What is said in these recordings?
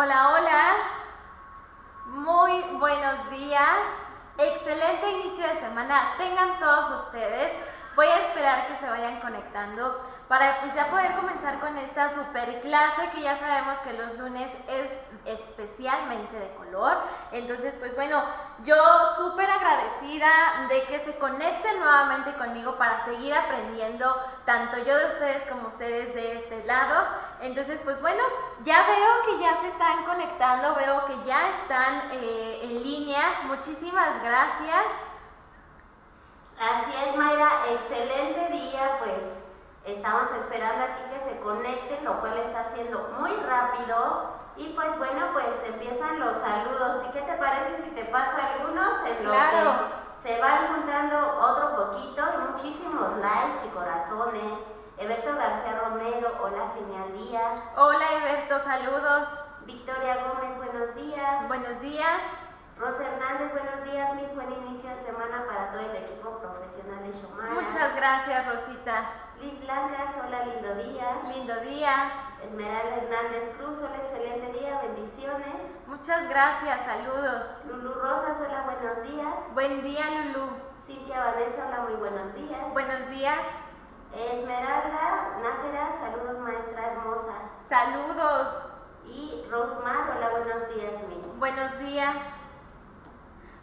Hola, hola. Muy buenos días. Excelente inicio de semana. Tengan todos ustedes. Voy a esperar que se vayan conectando para pues ya poder comenzar con esta super clase que ya sabemos que los lunes es especialmente de color. Entonces, pues bueno, yo súper agradecida de que se conecten nuevamente conmigo para seguir aprendiendo, tanto yo de ustedes como ustedes de este lado. Entonces, pues bueno, ya veo que ya se están conectando, veo que ya están eh, en línea. Muchísimas gracias. Así es, Mayra, excelente día, pues Estamos esperando aquí que se conecten, lo cual está siendo muy rápido. Y pues bueno, pues empiezan los saludos. ¿Y qué te parece si te paso algunos en claro. lo que se van juntando otro poquito? muchísimos likes y corazones. Eberto García Romero, hola, genial día. Hola, Eberto, saludos. Victoria Gómez, buenos días. Buenos días. Rosa Hernández, buenos días, mis buen inicio de semana para todo el equipo profesional de Shomara. Muchas gracias, Rosita. Liz Blancas, hola, lindo día. Lindo día. Esmeralda Hernández Cruz, hola, excelente día, bendiciones. Muchas gracias, saludos. Lulu Rosas, hola, buenos días. Buen día, Lulu. Cintia Vanessa, hola, muy buenos días. Buenos días. Esmeralda Nájera, saludos, maestra hermosa. Saludos. Y Rosemar, hola, buenos días, mis. Buenos días.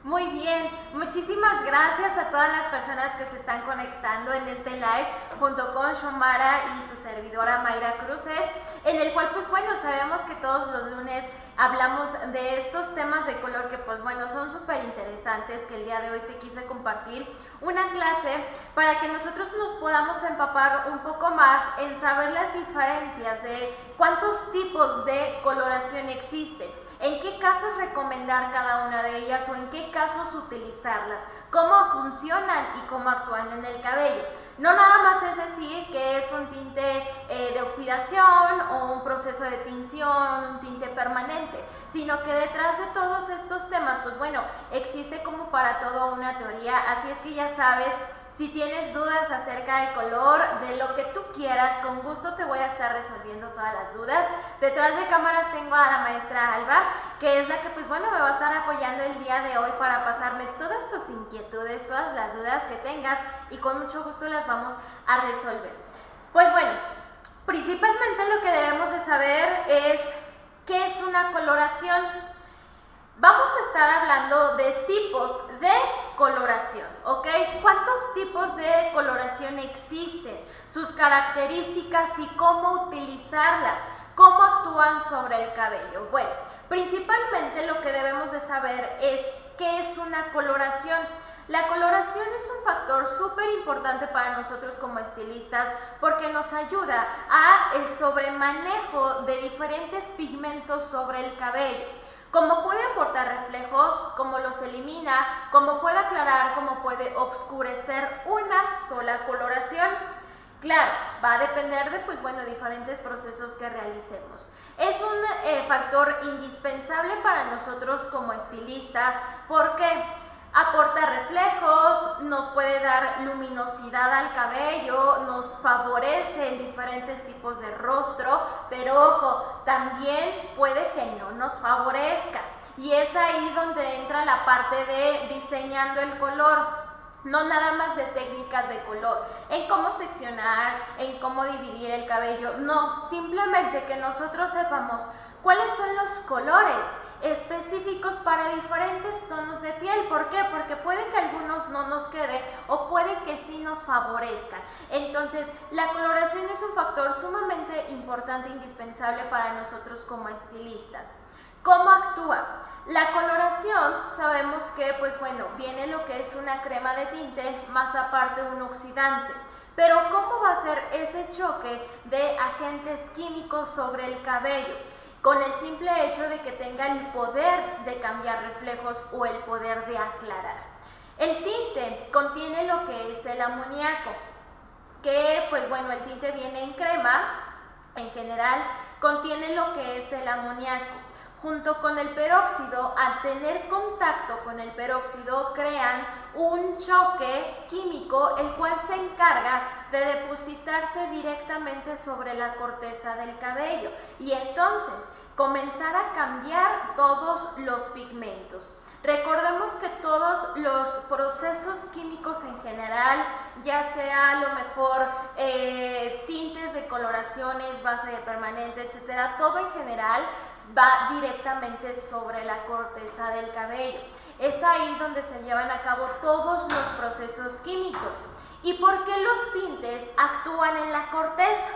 Muy bien, muchísimas gracias a todas las personas que se están conectando en este live junto con Shomara y su servidora Mayra Cruces, en el cual pues bueno, sabemos que todos los lunes hablamos de estos temas de color que pues bueno, son súper interesantes que el día de hoy te quise compartir una clase para que nosotros nos podamos empapar un poco más en saber las diferencias de cuántos tipos de coloración existen en qué casos recomendar cada una de ellas o en qué casos utilizarlas, cómo funcionan y cómo actúan en el cabello. No nada más es decir que es un tinte eh, de oxidación o un proceso de tinción, un tinte permanente, sino que detrás de todos estos temas, pues bueno, existe como para todo una teoría, así es que ya sabes si tienes dudas acerca del color, de lo que tú quieras, con gusto te voy a estar resolviendo todas las dudas. Detrás de cámaras tengo a la maestra Alba, que es la que pues bueno me va a estar apoyando el día de hoy para pasarme todas tus inquietudes, todas las dudas que tengas y con mucho gusto las vamos a resolver. Pues bueno, principalmente lo que debemos de saber es qué es una coloración. Vamos a estar hablando de tipos de coloración, ¿ok? ¿Cuántos tipos de coloración existen? Sus características y cómo utilizarlas, cómo actúan sobre el cabello. Bueno, principalmente lo que debemos de saber es qué es una coloración. La coloración es un factor súper importante para nosotros como estilistas porque nos ayuda a el sobremanejo de diferentes pigmentos sobre el cabello. Como puede aportar reflejos, como los elimina, como puede aclarar, como puede obscurecer una sola coloración. Claro, va a depender de pues bueno, diferentes procesos que realicemos. Es un eh, factor indispensable para nosotros como estilistas porque aporta reflejos, nos puede dar luminosidad al cabello, nos favorece en diferentes tipos de rostro, pero ojo, también puede que no nos favorezca. Y es ahí donde entra la parte de diseñando el color no nada más de técnicas de color, en cómo seccionar, en cómo dividir el cabello, no, simplemente que nosotros sepamos cuáles son los colores específicos para diferentes tonos de piel. ¿Por qué? Porque puede que algunos no nos quede o puede que sí nos favorezcan. Entonces, la coloración es un factor sumamente importante e indispensable para nosotros como estilistas. ¿Cómo actúa? La coloración, sabemos que, pues bueno, viene lo que es una crema de tinte, más aparte un oxidante. Pero ¿cómo va a ser ese choque de agentes químicos sobre el cabello? Con el simple hecho de que tenga el poder de cambiar reflejos o el poder de aclarar. El tinte contiene lo que es el amoníaco, que pues bueno, el tinte viene en crema, en general, contiene lo que es el amoníaco. Junto con el peróxido, al tener contacto con el peróxido, crean un choque químico, el cual se encarga de depositarse directamente sobre la corteza del cabello. Y entonces, comenzar a cambiar todos los pigmentos. Recordemos que todos los procesos químicos en general, ya sea a lo mejor eh, tintes de coloraciones, base de permanente, etcétera, todo en general va directamente sobre la corteza del cabello. Es ahí donde se llevan a cabo todos los procesos químicos. ¿Y por qué los tintes actúan en la corteza?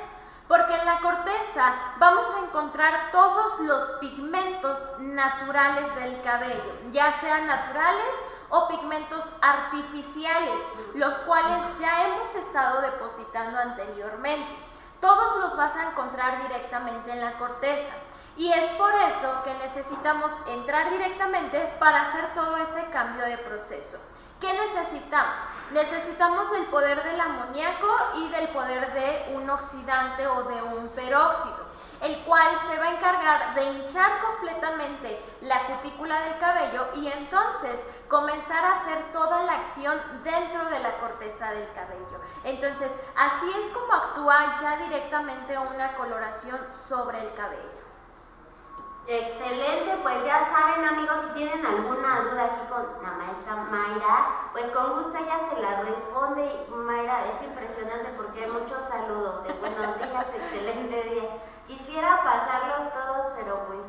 Porque en la corteza vamos a encontrar todos los pigmentos naturales del cabello, ya sean naturales o pigmentos artificiales, los cuales ya hemos estado depositando anteriormente. Todos los vas a encontrar directamente en la corteza. Y es por eso que necesitamos entrar directamente para hacer todo ese cambio de proceso. ¿Qué necesitamos? Necesitamos el poder del amoníaco y del poder de un oxidante o de un peróxido, el cual se va a encargar de hinchar completamente la cutícula del cabello y entonces comenzar a hacer toda la acción dentro de la corteza del cabello. Entonces, así es como actúa ya directamente una coloración sobre el cabello. Excelente, pues ya saben amigos, si tienen alguna duda aquí con la maestra Mayra, pues con gusto ella se la responde. Mayra, es impresionante porque hay muchos saludos de buenos días, excelente día. Quisiera pasarlos todos, pero pues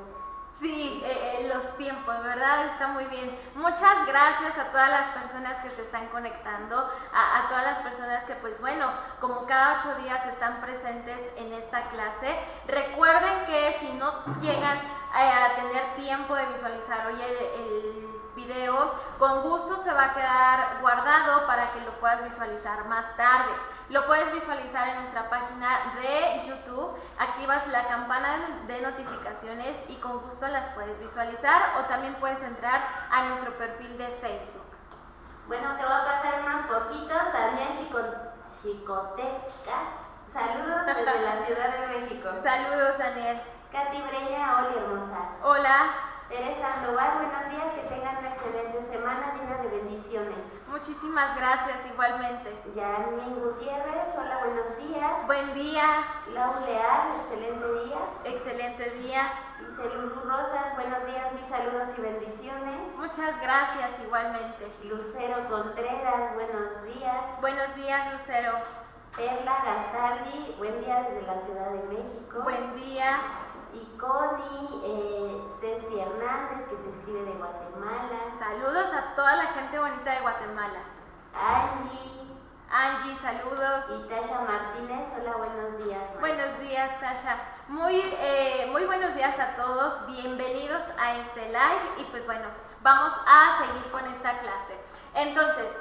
Sí, eh, eh, los tiempos, ¿verdad? Está muy bien. Muchas gracias a todas las personas que se están conectando, a, a, todas las personas que, pues bueno, como cada ocho días están presentes en esta clase. Recuerden que si no llegan a tener tiempo de visualizar hoy el, video, con gusto se va a quedar guardado para que lo puedas visualizar más tarde. Lo puedes visualizar en nuestra página de YouTube, activas la campana de notificaciones y con gusto las puedes visualizar o también puedes entrar a nuestro perfil de Facebook. Bueno, te voy a pasar unos poquitos, Daniel Chicoteca. Saludos desde la Ciudad de México. Saludos, Daniel. Katy Breña, hola hermosa. Hola. Teresa Sandoval, buenos días, que tengan una excelente semana llena de bendiciones. Muchísimas gracias, igualmente. Yarmin Gutiérrez, hola, buenos días. Buen día. Lau Leal, excelente día. Excelente día. Lulu Rosas, buenos días, mis saludos y bendiciones. Muchas gracias, igualmente. Lucero Contreras, buenos días. Buenos días, Lucero. Perla Gastaldi, buen día desde la Ciudad de México. Buen día Connie, eh, Ceci Hernández, que te escribe de Guatemala. Saludos a toda la gente bonita de Guatemala. Angie. Angie, saludos. Y Tasha Martínez, hola, buenos días. Buenos días, Tasha. Muy, eh, muy buenos días a todos, bienvenidos a este live y pues bueno, vamos a seguir con esta clase. Entonces,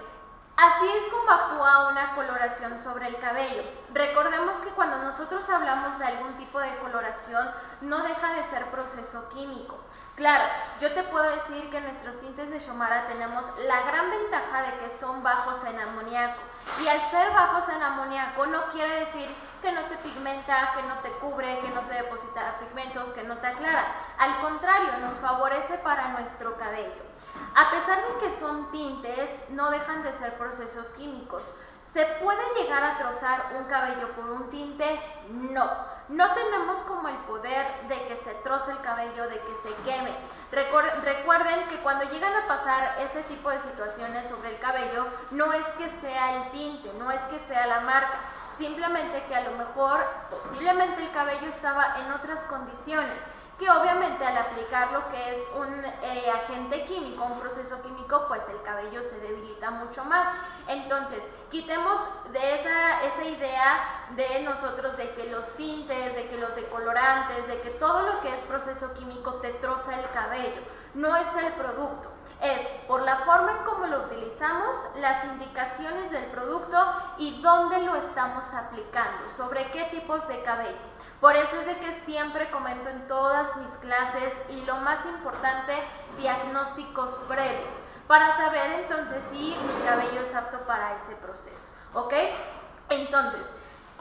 Así es como actúa una coloración sobre el cabello. Recordemos que cuando nosotros hablamos de algún tipo de coloración, no deja de ser proceso químico. Claro, yo te puedo decir que nuestros tintes de Shomara tenemos la gran ventaja de que son bajos en amoníaco. Y al ser bajos en amoníaco no quiere decir que no te pigmenta, que no te cubre, que no te deposita pigmentos, que no te aclara. Al contrario, nos favorece para nuestro cabello. A pesar de que son tintes, no dejan de ser procesos químicos. ¿Se puede llegar a trozar un cabello por un tinte? No. No tenemos como el poder de que se troce el cabello, de que se queme. Recuerden que cuando llegan a pasar ese tipo de situaciones sobre el cabello, no es que sea el tinte, no es que sea la marca, simplemente que a lo mejor posiblemente el cabello estaba en otras condiciones que obviamente al aplicar lo que es un eh, agente químico, un proceso químico, pues el cabello se debilita mucho más. Entonces, quitemos de esa, esa idea de nosotros de que los tintes, de que los decolorantes, de que todo lo que es proceso químico te troza el cabello. No es el producto es por la forma en cómo lo utilizamos, las indicaciones del producto y dónde lo estamos aplicando, sobre qué tipos de cabello. Por eso es de que siempre comento en todas mis clases y lo más importante, diagnósticos previos, para saber entonces si mi cabello es apto para ese proceso, ¿ok? Entonces,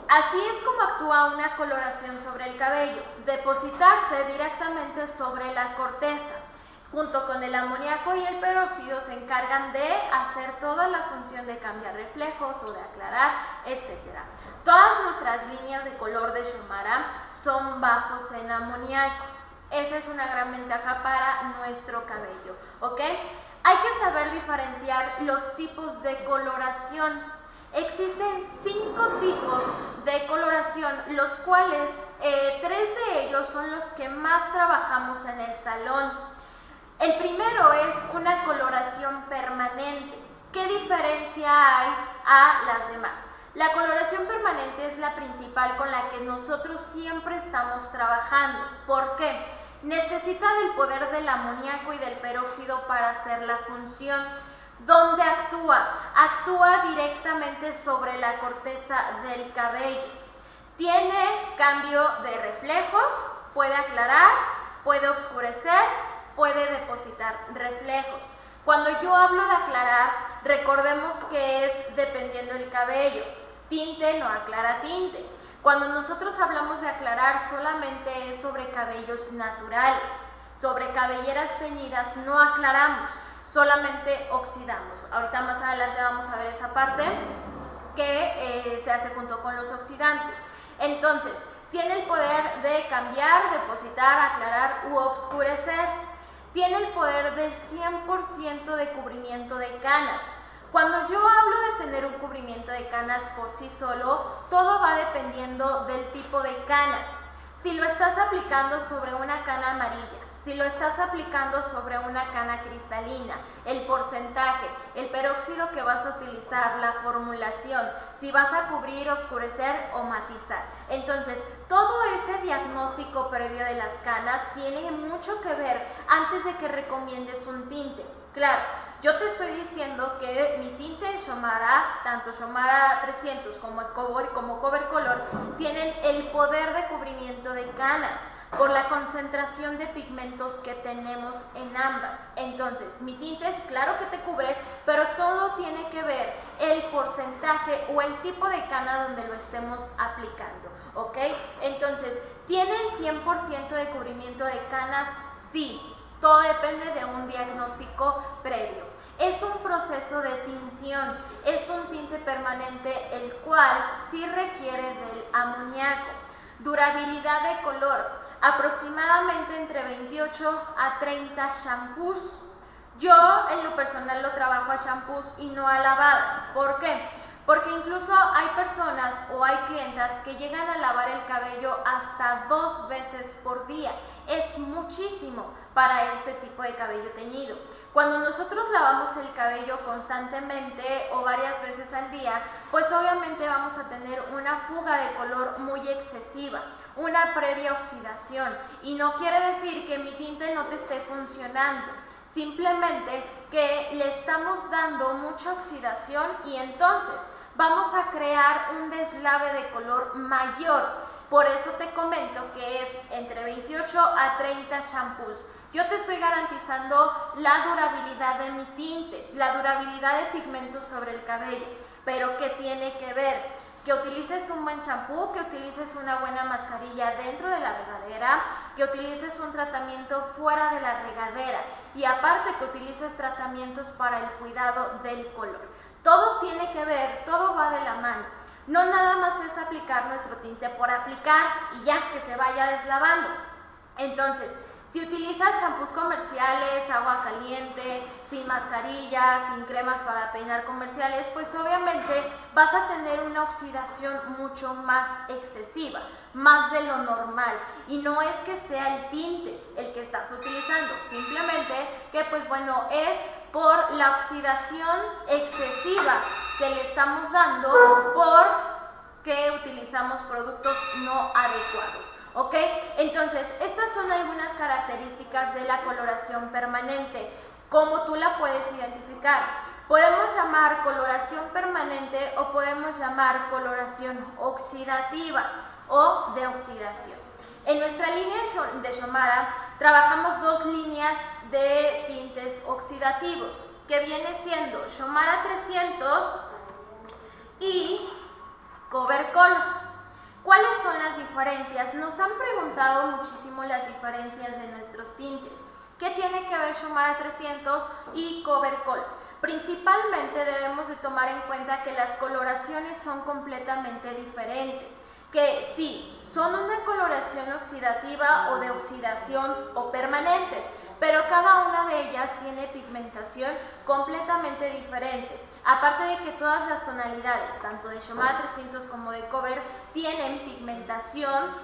Así es como actúa una coloración sobre el cabello, depositarse directamente sobre la corteza. Junto con el amoníaco y el peróxido se encargan de hacer toda la función de cambiar reflejos o de aclarar, etc. Todas nuestras líneas de color de Shumara son bajos en amoníaco. Esa es una gran ventaja para nuestro cabello, ¿ok? Hay que saber diferenciar los tipos de coloración. Existen cinco tipos de coloración, los cuales eh, tres de ellos son los que más trabajamos en el salón. El primero es una coloración permanente. ¿Qué diferencia hay a las demás? La coloración permanente es la principal con la que nosotros siempre estamos trabajando. ¿Por qué? Necesita del poder del amoníaco y del peróxido para hacer la función. ¿Dónde actúa? Actúa directamente sobre la corteza del cabello. Tiene cambio de reflejos, puede aclarar, puede oscurecer, puede depositar reflejos. Cuando yo hablo de aclarar, recordemos que es dependiendo del cabello. Tinte no aclara tinte. Cuando nosotros hablamos de aclarar, solamente es sobre cabellos naturales. Sobre cabelleras teñidas no aclaramos, solamente oxidamos. Ahorita más adelante vamos a ver esa parte que eh, se hace junto con los oxidantes. Entonces, tiene el poder de cambiar, depositar, aclarar u obscurecer. Tiene el poder del 100% de cubrimiento de canas. Cuando yo hablo de tener un cubrimiento de canas por sí solo, todo va dependiendo del tipo de cana. Si lo estás aplicando sobre una cana amarilla, si lo estás aplicando sobre una cana cristalina, el porcentaje, el peróxido que vas a utilizar, la formulación, si vas a cubrir, oscurecer o matizar. Entonces, todo ese diagnóstico previo de las canas tiene mucho que ver antes de que recomiendes un tinte. Claro, yo te estoy diciendo que mi tinte Shomara, tanto Shomara 300 como Cover, como Cover Color, tienen el poder de cubrimiento de canas por la concentración de pigmentos que tenemos en ambas. Entonces, mi tinte es claro que te cubre, pero todo tiene que ver el porcentaje o el tipo de cana donde lo estemos aplicando, ¿ok? Entonces, ¿tienen 100% de cubrimiento de canas? Sí, todo depende de un diagnóstico previo. Es un proceso de tinción, es un tinte permanente el cual sí requiere del amoníaco. Durabilidad de color, aproximadamente entre 28 a 30 shampoos. Yo en lo personal lo trabajo a shampoos y no a lavadas. ¿Por qué? Porque incluso hay personas o hay clientas que llegan a lavar el cabello hasta dos veces por día. Es muchísimo para ese tipo de cabello teñido. Cuando nosotros lavamos el cabello constantemente o varias veces al día, pues obviamente vamos a tener una fuga de color muy excesiva, una previa oxidación. Y no quiere decir que mi tinte no te esté funcionando simplemente que le estamos dando mucha oxidación y entonces vamos a crear un deslave de color mayor. Por eso te comento que es entre 28 a 30 shampoos. Yo te estoy garantizando la durabilidad de mi tinte, la durabilidad de pigmentos sobre el cabello. Pero ¿qué tiene que ver? Que utilices un buen shampoo, que utilices una buena mascarilla dentro de la regadera, que utilices un tratamiento fuera de la regadera y aparte que utilices tratamientos para el cuidado del color. Todo tiene que ver, todo va de la mano. No nada más es aplicar nuestro tinte por aplicar y ya que se vaya deslavando. Entonces, si utilizas shampoos comerciales, agua caliente, sin mascarillas, sin cremas para peinar comerciales, pues obviamente vas a tener una oxidación mucho más excesiva, más de lo normal. Y no es que sea el tinte el que estás utilizando, simplemente que pues bueno, es por la oxidación excesiva que le estamos dando por que utilizamos productos no adecuados. ¿Ok? Entonces, estas son algunas características de la coloración permanente. ¿Cómo tú la puedes identificar? Podemos llamar coloración permanente o podemos llamar coloración oxidativa o de oxidación. En nuestra línea de Shomara trabajamos dos líneas de tintes oxidativos, que viene siendo Shomara 300 y Cover Color. ¿Cuáles son las diferencias? Nos han preguntado muchísimo las diferencias de nuestros tintes. ¿Qué tiene que ver Shomara 300 y Cover Color? Principalmente debemos de tomar en cuenta que las coloraciones son completamente diferentes. que sí, son una coloración oxidativa o de oxidación o permanentes, pero cada una de ellas tiene pigmentación completamente diferente. Aparte de que todas las tonalidades, tanto de Shomada 300 como de Cover, tienen pigmentación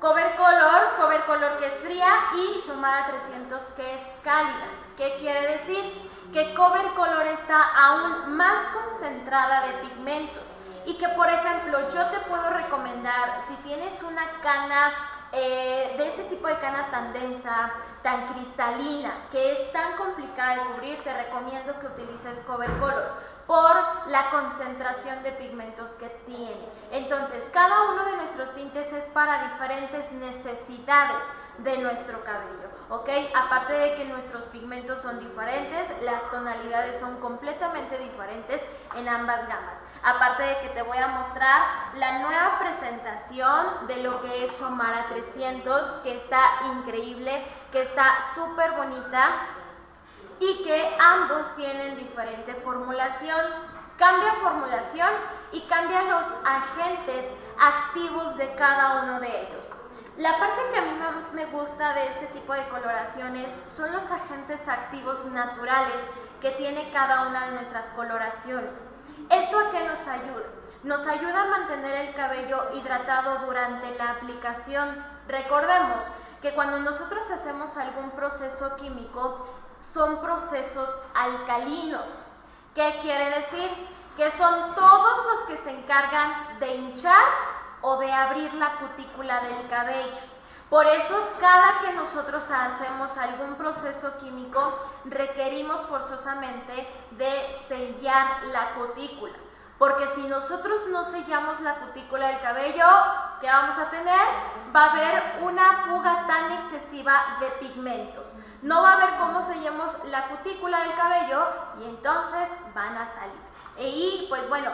Cover Color, Cover Color que es fría y Shomada 300 que es cálida. ¿Qué quiere decir? Que Cover Color está aún más concentrada de pigmentos y que por ejemplo yo te puedo recomendar si tienes una cana eh, de ese tipo de cana tan densa, tan cristalina, que es tan complicada de cubrir, te recomiendo que utilices Cover Color por la concentración de pigmentos que tiene. Entonces, cada uno de nuestros tintes es para diferentes necesidades de nuestro cabello, ¿ok? Aparte de que nuestros pigmentos son diferentes, las tonalidades son completamente diferentes en ambas gamas. Aparte de que te voy a mostrar la nueva presentación de lo que es Shomara 300, que está increíble, que está súper bonita y que ambos tienen diferente formulación. Cambia formulación y cambia los agentes activos de cada uno de ellos. La parte que a mí más me gusta de este tipo de coloraciones son los agentes activos naturales que tiene cada una de nuestras coloraciones. ¿Esto a qué nos ayuda? Nos ayuda a mantener el cabello hidratado durante la aplicación. Recordemos que cuando nosotros hacemos algún proceso químico, son procesos alcalinos. ¿Qué quiere decir? Que son todos los que se encargan de hinchar o de abrir la cutícula del cabello. Por eso, cada que nosotros hacemos algún proceso químico, requerimos forzosamente de sellar la cutícula. Porque si nosotros no sellamos la cutícula del cabello, ¿qué vamos a tener? Va a haber una fuga tan excesiva de pigmentos. No va a haber cómo sellemos la cutícula del cabello y entonces van a salir. Y pues bueno,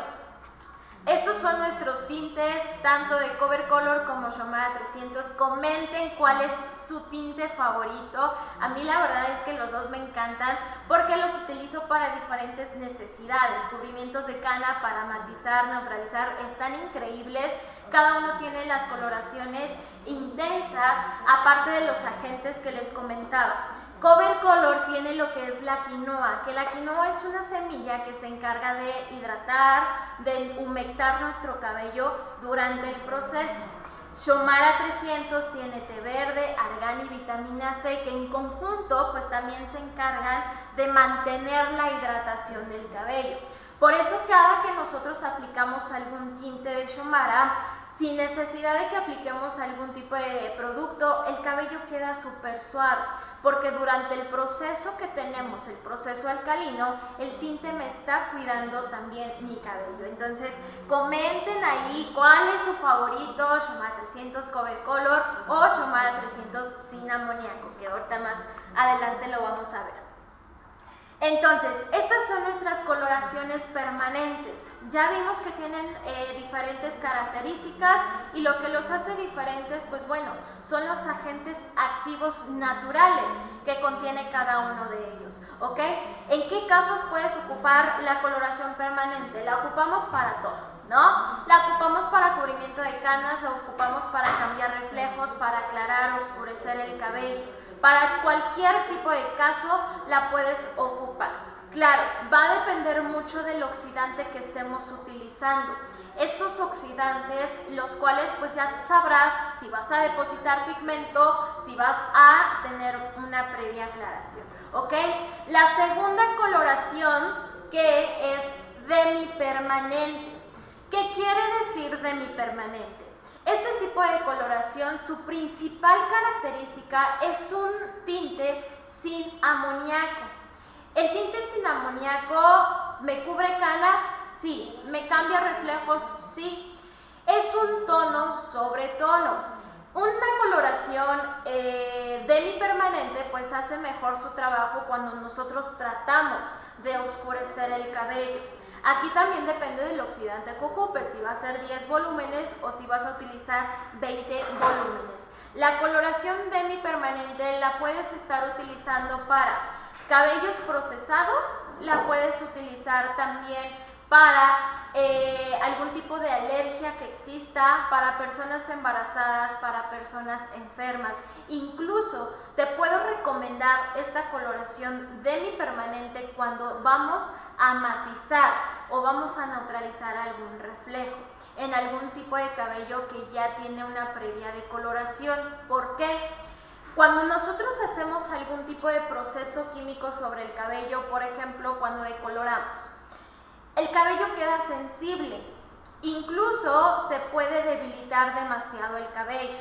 estos son nuestros tintes, tanto de Cover Color como Shomada 300. Comenten cuál es su tinte favorito. A mí la verdad es que los dos me encantan porque los utilizo para diferentes necesidades. Cubrimientos de cana para matizar, neutralizar, están increíbles. Cada uno tiene las coloraciones intensas, aparte de los agentes que les comentaba. Cover Color tiene lo que es la quinoa, que la quinoa es una semilla que se encarga de hidratar, de humectar nuestro cabello durante el proceso. Shomara 300 tiene té verde, argán y vitamina C que en conjunto pues también se encargan de mantener la hidratación del cabello. Por eso cada que nosotros aplicamos algún tinte de Shomara, sin necesidad de que apliquemos algún tipo de producto, el cabello queda súper suave porque durante el proceso que tenemos, el proceso alcalino, el tinte me está cuidando también mi cabello. Entonces, comenten ahí cuál es su favorito, Shomara 300 Cover Color o Shomara 300 sin amoníaco, que ahorita más adelante lo vamos a ver. Entonces, estas son nuestras coloraciones permanentes. Ya vimos que tienen eh, diferentes características y lo que los hace diferentes, pues bueno, son los agentes activos naturales que contiene cada uno de ellos, ¿ok? ¿En qué casos puedes ocupar la coloración permanente? La ocupamos para todo. ¿No? La ocupamos para cubrimiento de canas, la ocupamos para cambiar reflejos, para aclarar o oscurecer el cabello para cualquier tipo de caso la puedes ocupar. Claro, va a depender mucho del oxidante que estemos utilizando. Estos oxidantes, los cuales pues ya sabrás si vas a depositar pigmento, si vas a tener una previa aclaración, ¿ok? La segunda coloración que es demi-permanente. ¿Qué quiere decir demi-permanente? Este tipo de coloración, su principal característica es un tinte sin amoníaco. El tinte sin amoníaco me cubre cana, sí. Me cambia reflejos, sí. Es un tono sobre tono. Una coloración eh, demi-permanente pues hace mejor su trabajo cuando nosotros tratamos de oscurecer el cabello. Aquí también depende del oxidante que ocupes, si va a ser 10 volúmenes o si vas a utilizar 20 volúmenes. La coloración demi-permanente la puedes estar utilizando para cabellos procesados, la puedes utilizar también para eh, algún tipo de alergia que exista, para personas embarazadas, para personas enfermas. Incluso te puedo recomendar esta coloración de mi permanente cuando vamos a matizar o vamos a neutralizar algún reflejo en algún tipo de cabello que ya tiene una previa decoloración. ¿Por qué? Cuando nosotros hacemos algún tipo de proceso químico sobre el cabello, por ejemplo, cuando decoloramos, el cabello queda sensible, incluso se puede debilitar demasiado el cabello.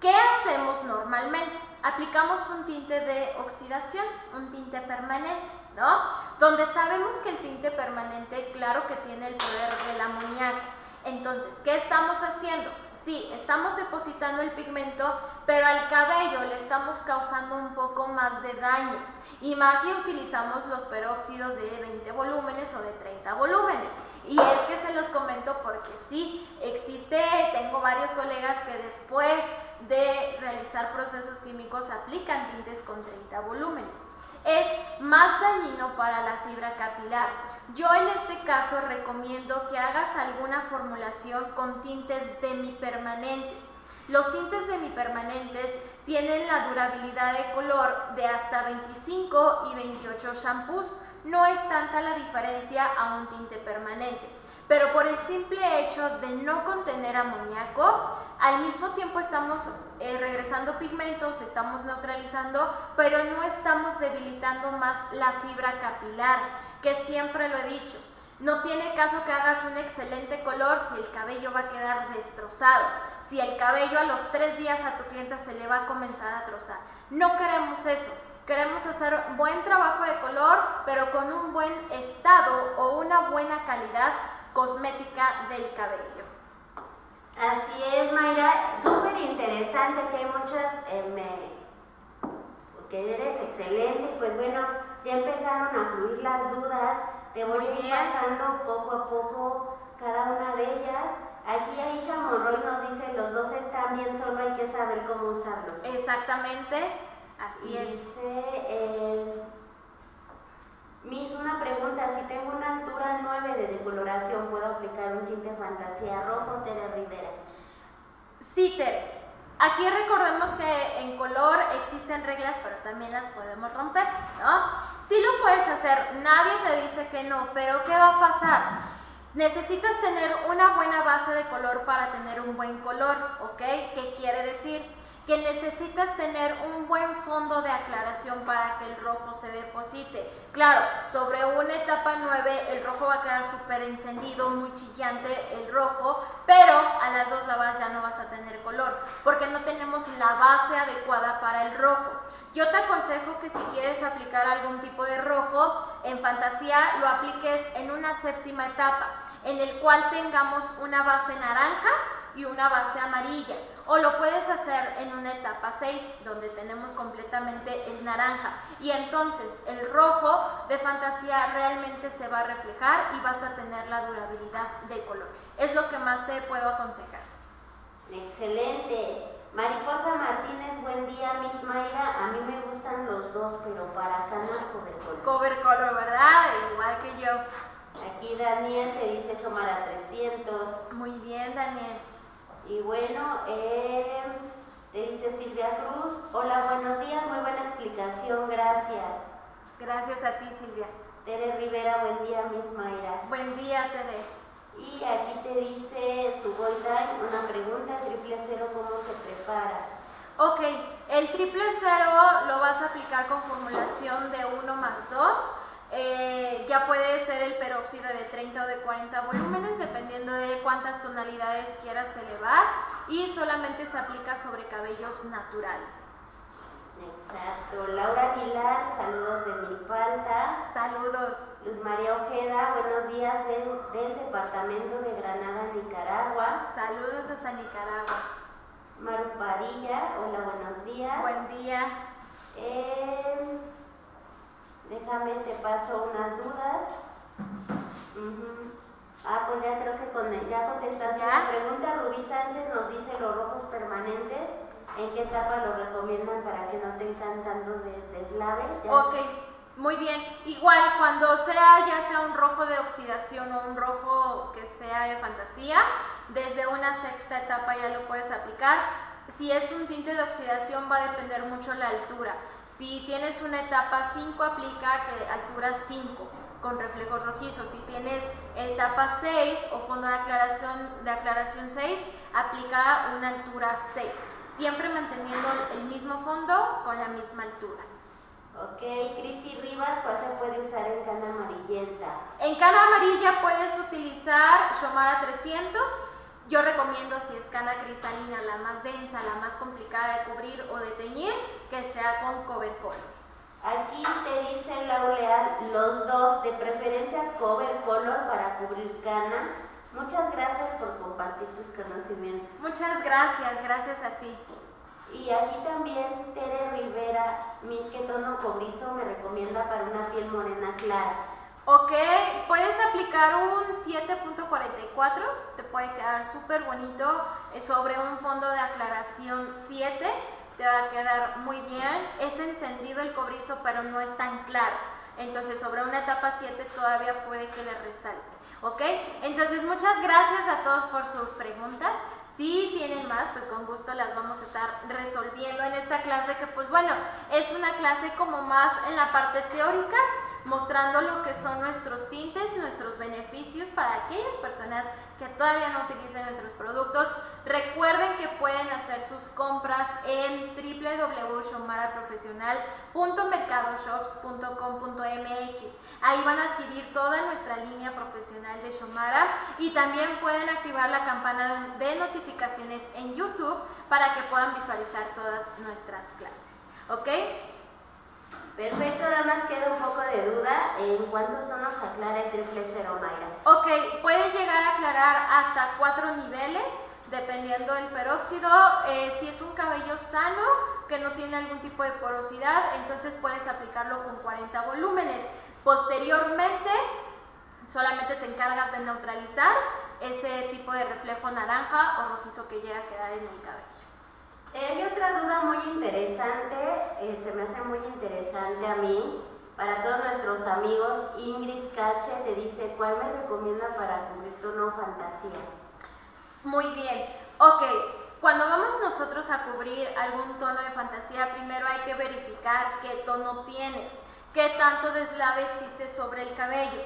¿Qué hacemos normalmente? Aplicamos un tinte de oxidación, un tinte permanente, ¿no? Donde sabemos que el tinte permanente, claro que tiene el poder del amoníaco. Entonces, ¿qué estamos haciendo? Sí, estamos depositando el pigmento, pero al cabello le estamos causando un poco más de daño. Y más si utilizamos los peróxidos de 20 volúmenes o de 30 volúmenes. Y es que se los comento porque sí, existe, tengo varios colegas que después de realizar procesos químicos aplican tintes con 30 volúmenes es más dañino para la fibra capilar. Yo en este caso recomiendo que hagas alguna formulación con tintes demipermanentes. Los tintes demipermanentes tienen la durabilidad de color de hasta 25 y 28 shampoos. No es tanta la diferencia a un tinte permanente pero por el simple hecho de no contener amoníaco, al mismo tiempo estamos eh, regresando pigmentos, estamos neutralizando, pero no estamos debilitando más la fibra capilar, que siempre lo he dicho. No tiene caso que hagas un excelente color si el cabello va a quedar destrozado, si el cabello a los tres días a tu cliente se le va a comenzar a trozar. No queremos eso. Queremos hacer buen trabajo de color, pero con un buen estado o una buena calidad cosmética del cabello. Así es, Mayra, súper interesante que hay muchas, eh, que eres excelente, pues bueno, ya empezaron a fluir las dudas, te voy a ir pasando poco a poco cada una de ellas. Aquí Aisha Monroy nos dice, los dos están bien, solo hay que saber cómo usarlos. Exactamente, así es. Dice, eh, Miss, una pregunta, si tengo una altura 9 de decoloración, ¿puedo aplicar un tinte fantasía rojo, Tere Rivera? Sí, Tere. Aquí recordemos que en color existen reglas, pero también las podemos romper, ¿no? Sí lo puedes hacer, nadie te dice que no, pero ¿qué va a pasar? Necesitas tener una buena base de color para tener un buen color, ¿ok? ¿Qué quiere decir? Que necesitas tener un buen fondo de aclaración para que el rojo se deposite. Claro, sobre una etapa 9 el rojo va a quedar súper encendido, muy chillante el rojo, pero a las dos lavas ya no vas a tener color, porque no tenemos la base adecuada para el rojo. Yo te aconsejo que si quieres aplicar algún tipo de rojo, en fantasía lo apliques en una séptima etapa, en el cual tengamos una base naranja y una base amarilla o lo puedes hacer en una etapa 6 donde tenemos completamente el naranja y entonces el rojo de fantasía realmente se va a reflejar y vas a tener la durabilidad de color. Es lo que más te puedo aconsejar. Excelente. Mariposa Martínez, buen día, Miss Mayra. A mí me gustan los dos, pero para canas cover color. Cover color, ¿verdad? Igual que yo. Aquí Daniel te dice Chomara 300. Muy bien, Daniel. Y bueno, eh, te dice Silvia Cruz, hola, buenos días, muy buena explicación, gracias. Gracias a ti, Silvia. Tere Rivera, buen día, Miss Mayra. Buen día, Tere. Y aquí te dice su Time, una pregunta, triple cero, ¿cómo se prepara? Ok, el triple cero lo vas a aplicar con formulación de 1 más 2 eh, ya puede ser el peróxido de 30 o de 40 volúmenes, dependiendo de cuántas tonalidades quieras elevar, y solamente se aplica sobre cabellos naturales. Exacto. Laura Aguilar, saludos de Milpalta. Saludos. Luz María Ojeda, buenos días del, departamento de Granada, Nicaragua. Saludos hasta Nicaragua. Maru Padilla, hola, buenos días. Buen día. Eh, Déjame, te paso unas dudas. Ah, pues ya creo que con ya contestaste la pregunta. Rubí Sánchez nos dice los rojos permanentes. ¿En qué etapa lo recomiendan para que no tengan tantos de, deslave? Ok, Muy bien, igual cuando sea ya sea un rojo de oxidación o un rojo que sea de fantasía, desde una sexta etapa ya lo puedes aplicar. Si es un tinte de oxidación va a depender mucho la altura. Si tienes una etapa 5 aplica que altura 5 con reflejos rojizos. Si tienes etapa 6 o fondo de aclaración, de aclaración 6, aplica una altura 6, siempre manteniendo el mismo fondo con la misma altura. Ok, Cristi Rivas, ¿cuál se puede usar en cana amarillenta? En cana amarilla puedes utilizar Shomara 300. Yo recomiendo si es cana cristalina, la más densa, la más complicada de cubrir o de teñir, que sea con cover color. Aquí te dice Lauleal los dos, de preferencia cover color para cubrir cana. Muchas gracias por compartir tus conocimientos. Muchas gracias, gracias a ti. Y aquí también Tere Rivera, Misque tono cobrizo, me recomienda para una piel morena clara. Ok, puedes aplicar un 7.44, te puede quedar súper bonito eh, sobre un fondo de aclaración 7 te va a quedar muy bien. Es encendido el cobrizo, pero no es tan claro. Entonces, sobre una etapa 7 todavía puede que le resalte. ¿Ok? Entonces, muchas gracias a todos por sus preguntas. Si tienen más, pues con gusto las vamos a estar resolviendo en esta clase que pues bueno, es una clase como más en la parte teórica, mostrando lo que son nuestros tintes, nuestros beneficios para aquellas personas que todavía no utilicen nuestros productos. Recuerden que pueden hacer sus compras en www.shomara.profesional.mercadoshops.com.mx. Ahí van a adquirir toda nuestra línea profesional de Shomara y también pueden activar la campana de notificaciones en YouTube para que puedan visualizar todas nuestras clases. ¿Ok? Perfecto, nada más queda un poco de duda en cuántos no nos aclara el triple cero, Mayra. Ok, puede llegar a aclarar hasta cuatro niveles dependiendo del peróxido. Eh, si es un cabello sano, que no tiene algún tipo de porosidad, entonces puedes aplicarlo con 40 volúmenes. Posteriormente, solamente te encargas de neutralizar ese tipo de reflejo naranja o rojizo que llega a quedar en el cabello. Hay otra duda muy interesante, eh, se me hace muy interesante a mí, para todos nuestros amigos, Ingrid Cache te dice, ¿cuál me recomienda para cubrir tono fantasía? Muy bien, ok, cuando vamos nosotros a cubrir algún tono de fantasía, primero hay que verificar qué tono tienes, qué tanto deslave existe sobre el cabello.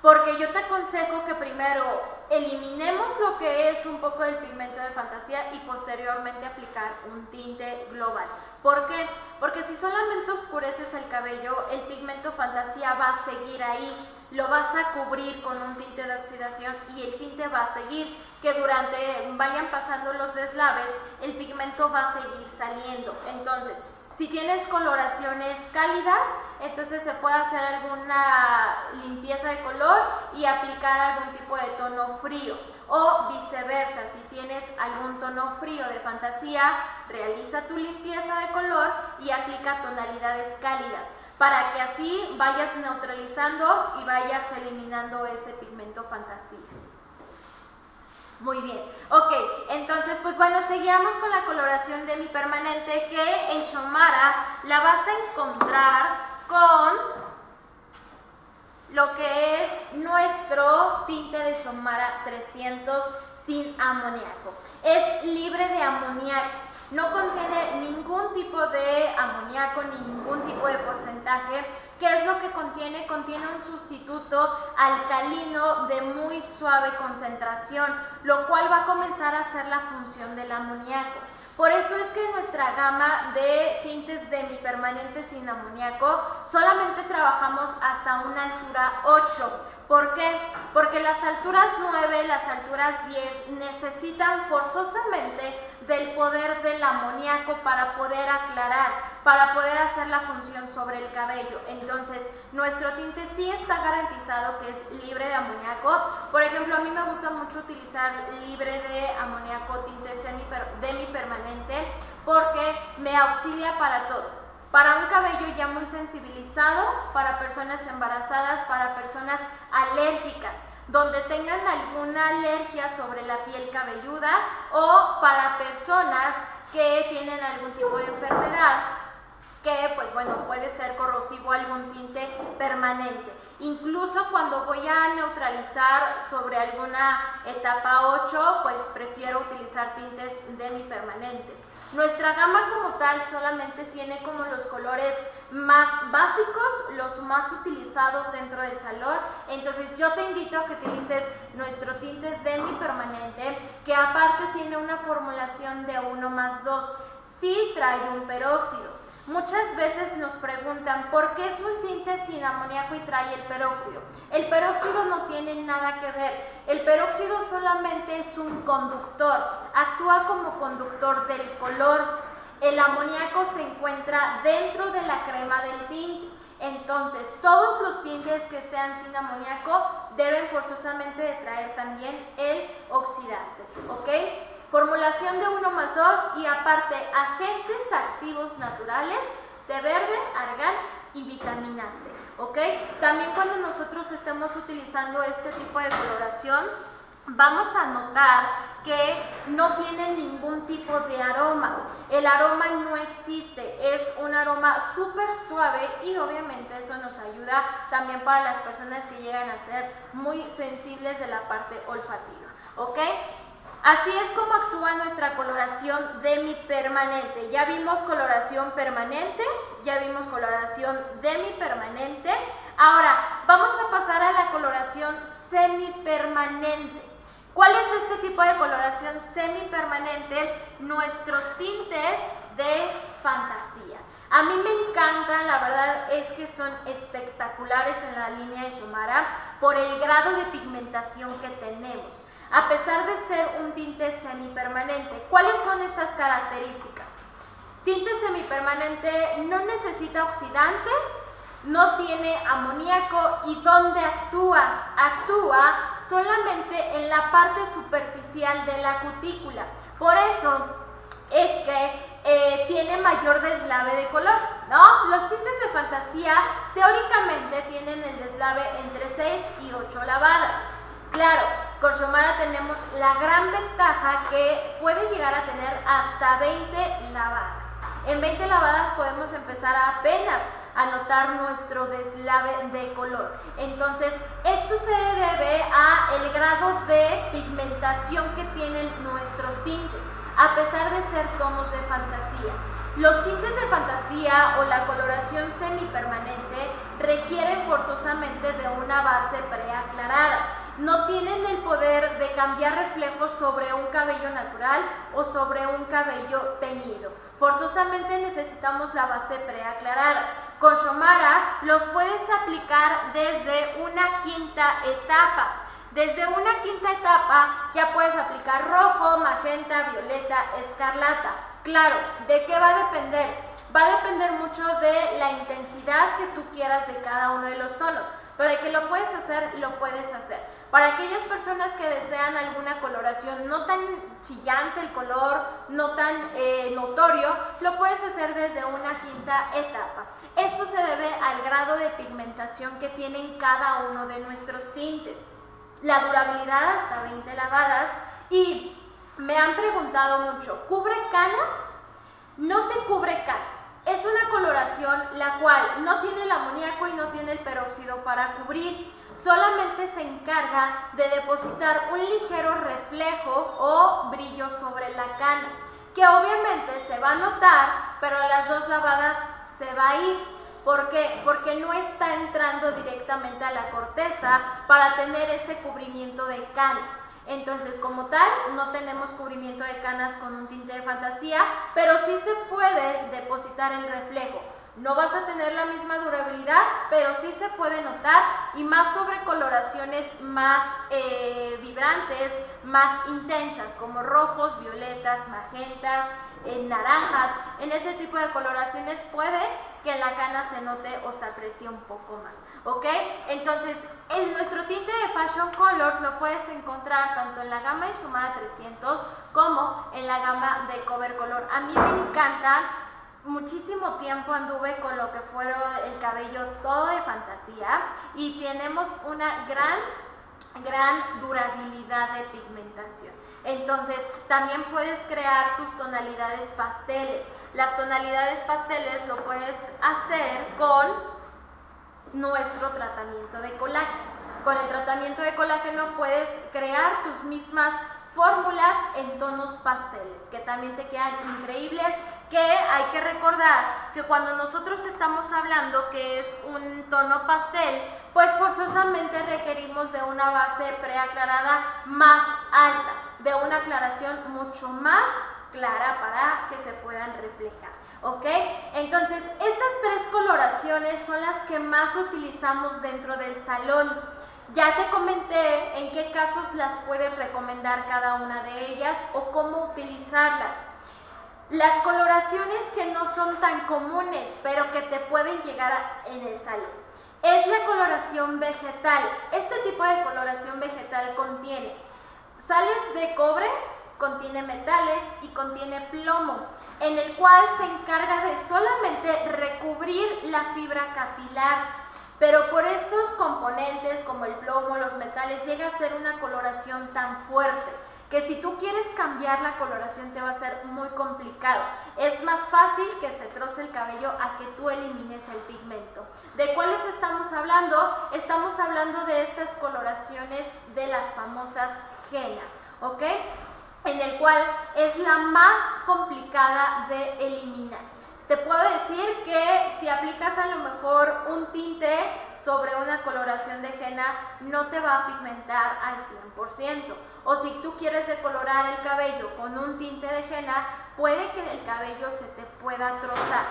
Porque yo te aconsejo que primero eliminemos lo que es un poco del pigmento de fantasía y posteriormente aplicar un tinte global. ¿Por qué? Porque si solamente oscureces el cabello, el pigmento fantasía va a seguir ahí, lo vas a cubrir con un tinte de oxidación y el tinte va a seguir, que durante vayan pasando los deslaves, el pigmento va a seguir saliendo. Entonces, si tienes coloraciones cálidas, entonces se puede hacer alguna limpieza de color y aplicar algún tipo de tono frío. O viceversa, si tienes algún tono frío de fantasía, realiza tu limpieza de color y aplica tonalidades cálidas para que así vayas neutralizando y vayas eliminando ese pigmento fantasía. Muy bien, ok, entonces pues bueno, seguimos con la coloración de mi permanente que en Shomara la vas a encontrar con lo que es nuestro tinte de Shomara 300 sin amoníaco. Es libre de amoníaco, no contiene ningún tipo de amoníaco, ningún tipo de porcentaje ¿Qué es lo que contiene? Contiene un sustituto alcalino de muy suave concentración, lo cual va a comenzar a hacer la función del amoníaco. Por eso es que nuestra gama de tintes de mi permanente sin amoníaco solamente trabajamos hasta una altura 8. ¿Por qué? Porque las alturas 9, las alturas 10 necesitan forzosamente del poder del amoníaco para poder aclarar, para poder hacer la función sobre el cabello. Entonces, nuestro tinte sí está garantizado que es libre de amoníaco. Por ejemplo, a mí me gusta mucho utilizar libre de amoníaco tinte semi de mi permanente porque me auxilia para todo. Para un cabello ya muy sensibilizado, para personas embarazadas, para personas alérgicas donde tengan alguna alergia sobre la piel cabelluda o para personas que tienen algún tipo de enfermedad que pues bueno puede ser corrosivo algún tinte permanente. Incluso cuando voy a neutralizar sobre alguna etapa 8, pues prefiero utilizar tintes demi-permanentes. Nuestra gama como tal solamente tiene como los colores más básicos, los más utilizados dentro del salón. Entonces yo te invito a que utilices nuestro tinte demi permanente, que aparte tiene una formulación de 1 más 2. Sí trae un peróxido. Muchas veces nos preguntan por qué es un tinte sin amoníaco y trae el peróxido. El peróxido no tiene nada que ver. El peróxido solamente es un conductor, actúa como conductor del color. El amoníaco se encuentra dentro de la crema del tinte. Entonces, todos los tintes que sean sin amoníaco deben forzosamente traer también el oxidante, ¿ok? Formulación de 1 más 2 y aparte agentes activos naturales de verde, argán y vitamina C. ¿Ok? También cuando nosotros estemos utilizando este tipo de coloración, vamos a notar que no tiene ningún tipo de aroma. El aroma no existe, es un aroma súper suave y obviamente eso nos ayuda también para las personas que llegan a ser muy sensibles de la parte olfativa. ¿Ok? Así es como actúa nuestra coloración demi-permanente. Ya vimos coloración permanente, ya vimos coloración demi-permanente. Ahora, vamos a pasar a la coloración semi-permanente. ¿Cuál es este tipo de coloración semi-permanente? Nuestros tintes de fantasía. A mí me encantan, la verdad es que son espectaculares en la línea de Shumara por el grado de pigmentación que tenemos a pesar de ser un tinte semipermanente. ¿Cuáles son estas características? Tinte semipermanente no necesita oxidante, no tiene amoníaco y ¿dónde actúa? Actúa solamente en la parte superficial de la cutícula. Por eso es que eh, tiene mayor deslave de color, ¿no? Los tintes de fantasía teóricamente tienen el deslave entre 6 y 8 lavadas. Claro, con Shomara tenemos la gran ventaja que puede llegar a tener hasta 20 lavadas. En 20 lavadas podemos empezar apenas a notar nuestro deslave de color. Entonces, esto se debe a el grado de pigmentación que tienen nuestros tintes, a pesar de ser tonos de fantasía. Los tintes de fantasía o la coloración semipermanente requieren forzosamente de una base preaclarada. No tienen el poder de cambiar reflejos sobre un cabello natural o sobre un cabello teñido. Forzosamente necesitamos la base preaclarada. Con Shomara los puedes aplicar desde una quinta etapa. Desde una quinta etapa ya puedes aplicar rojo, magenta, violeta, escarlata. Claro, ¿de qué va a depender? Va a depender mucho de la intensidad que tú quieras de cada uno de los tonos, pero de que lo puedes hacer, lo puedes hacer. Para aquellas personas que desean alguna coloración no tan chillante el color, no tan eh, notorio, lo puedes hacer desde una quinta etapa. Esto se debe al grado de pigmentación que tienen cada uno de nuestros tintes. La durabilidad hasta 20 lavadas y me han preguntado mucho, ¿cubre canas? No te cubre canas. Es una coloración la cual no tiene el amoníaco y no tiene el peróxido para cubrir. Solamente se encarga de depositar un ligero reflejo o brillo sobre la cana, que obviamente se va a notar, pero a las dos lavadas se va a ir. ¿Por qué? Porque no está entrando directamente a la corteza para tener ese cubrimiento de canas. Entonces, como tal, no tenemos cubrimiento de canas con un tinte de fantasía, pero sí se puede depositar el reflejo. No vas a tener la misma durabilidad, pero sí se puede notar y más sobre coloraciones más eh, vibrantes, más intensas, como rojos, violetas, magentas, eh, naranjas. En ese tipo de coloraciones puede que la cana se note o se aprecie un poco más, ¿ok? Entonces, en nuestro tinte Fashion Colors lo puedes encontrar tanto en la gama de Sumada 300 como en la gama de Cover Color. A mí me encanta muchísimo tiempo anduve con lo que fueron el cabello todo de fantasía y tenemos una gran gran durabilidad de pigmentación. Entonces, también puedes crear tus tonalidades pasteles. Las tonalidades pasteles lo puedes hacer con nuestro tratamiento de colágeno. Con el tratamiento de colágeno puedes crear tus mismas fórmulas en tonos pasteles, que también te quedan increíbles, que hay que recordar que cuando nosotros estamos hablando que es un tono pastel, pues forzosamente requerimos de una base preaclarada más alta, de una aclaración mucho más clara para que se puedan reflejar. ¿Ok? Entonces, estas tres coloraciones son las que más utilizamos dentro del salón. Ya te comenté en qué casos las puedes recomendar cada una de ellas o cómo utilizarlas. Las coloraciones que no son tan comunes, pero que te pueden llegar en el salón. Es la coloración vegetal. Este tipo de coloración vegetal contiene sales de cobre, contiene metales y contiene plomo, en el cual se encarga de solamente recubrir la fibra capilar. Pero por esos componentes como el plomo, los metales, llega a ser una coloración tan fuerte que si tú quieres cambiar la coloración te va a ser muy complicado. Es más fácil que se troce el cabello a que tú elimines el pigmento. ¿De cuáles estamos hablando? Estamos hablando de estas coloraciones de las famosas genas, ¿ok? En el cual es la más complicada de eliminar. Te puedo decir que si aplicas a lo mejor un tinte sobre una coloración de henna, no te va a pigmentar al 100%. O si tú quieres decolorar el cabello con un tinte de henna, puede que el cabello se te pueda trozar.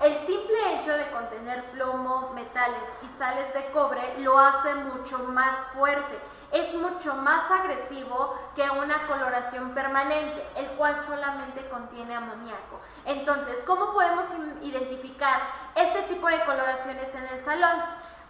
El simple hecho de contener plomo, metales y sales de cobre lo hace mucho más fuerte. Es mucho más agresivo que una coloración permanente, el cual solamente contiene amoníaco. Entonces, ¿cómo podemos identificar este tipo de coloraciones en el salón?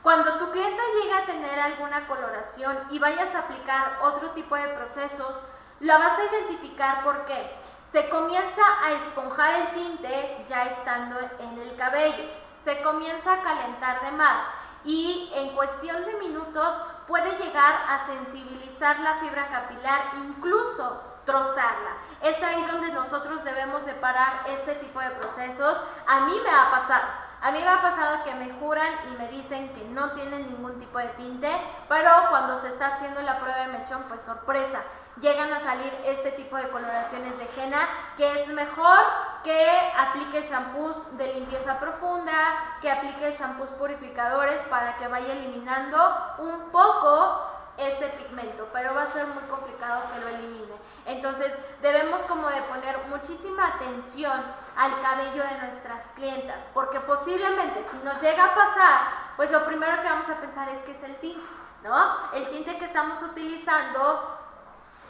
Cuando tu cliente llega a tener alguna coloración y vayas a aplicar otro tipo de procesos, la vas a identificar por qué se comienza a esponjar el tinte ya estando en el cabello, se comienza a calentar de más y en cuestión de minutos puede llegar a sensibilizar la fibra capilar, incluso trozarla. Es ahí donde nosotros debemos de parar este tipo de procesos. A mí me ha pasado. A mí me ha pasado que me juran y me dicen que no tienen ningún tipo de tinte, pero cuando se está haciendo la prueba de mechón, pues sorpresa, llegan a salir este tipo de coloraciones de henna, que es mejor que aplique shampoos de limpieza profunda, que aplique shampoos purificadores para que vaya eliminando un poco ese pigmento, pero va a ser muy complicado que lo elimine. Entonces debemos como de poner muchísima atención al cabello de nuestras clientas, porque posiblemente si nos llega a pasar, pues lo primero que vamos a pensar es que es el tinte, ¿no? El tinte que estamos utilizando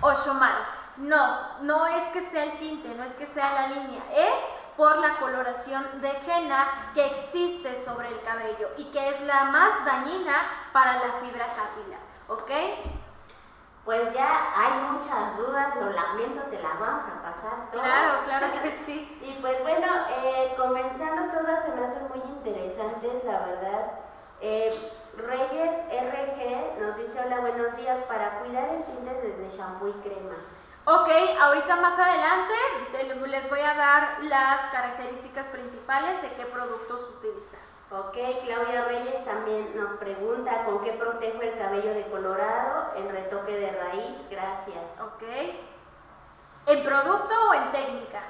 Oshomar. No, no es que sea el tinte, no es que sea la línea, es por la coloración de henna que existe sobre el cabello y que es la más dañina para la fibra capilar, ¿ok? Pues ya hay muchas dudas, lo lamento, te las vamos a pasar todas. Claro, claro que sí. y pues bueno, eh, comenzando todas se me hacen muy interesantes, la verdad. Eh, Reyes RG nos dice, hola, buenos días, para cuidar el tinte desde shampoo y crema. Ok, ahorita más adelante les voy a dar las características principales de qué productos utilizar. Ok, Claudia Reyes también nos pregunta con qué protejo el cabello decolorado en retoque de raíz. Gracias. Ok. ¿En producto o en técnica?